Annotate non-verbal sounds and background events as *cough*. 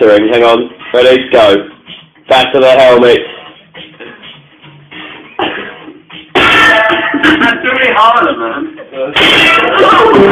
Hang on. Ready? Go. Back to the helmet. That's really hard, man. *laughs*